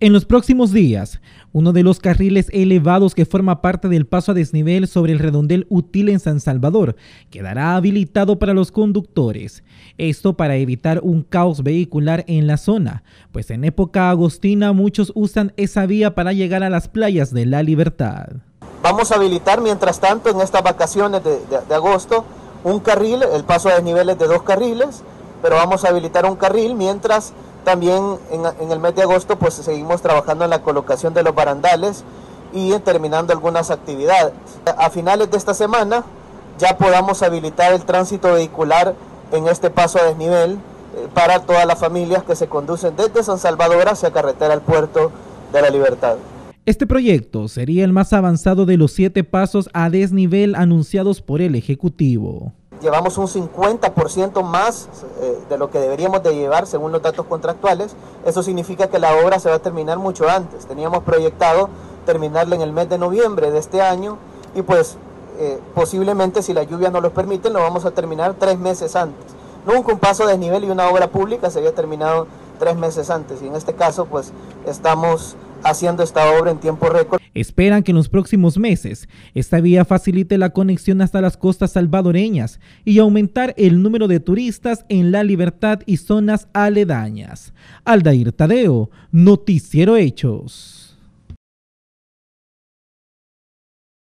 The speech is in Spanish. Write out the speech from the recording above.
En los próximos días, uno de los carriles elevados que forma parte del paso a desnivel sobre el redondel útil en San Salvador quedará habilitado para los conductores. Esto para evitar un caos vehicular en la zona, pues en época agostina muchos usan esa vía para llegar a las playas de la libertad. Vamos a habilitar mientras tanto en estas vacaciones de, agosto un carril, el paso a desnivel es de dos carriles, pero vamos a habilitar un carril mientras también en, el mes de agosto pues seguimos trabajando en la colocación de los barandales y terminando algunas actividades. A finales de esta semana ya podamos habilitar el tránsito vehicular en este paso a desnivel eh, para todas las familias que se conducen desde San Salvador hacia carretera al puerto de la Libertad. Este proyecto sería el más avanzado de los siete pasos a desnivel anunciados por el Ejecutivo llevamos un 50% más eh, de lo que deberíamos de llevar según los datos contractuales. Eso significa que la obra se va a terminar mucho antes. Teníamos proyectado terminarla en el mes de noviembre de este año y pues eh, posiblemente si la lluvia no lo permite lo vamos a terminar tres meses antes. Nunca un paso de desnivel y una obra pública se había terminado tres meses antes y en este caso pues estamos haciendo esta obra en tiempo récord. Esperan que en los próximos meses esta vía facilite la conexión hasta las costas salvadoreñas y aumentar el número de turistas en La Libertad y zonas aledañas. Aldair Tadeo, Noticiero Hechos.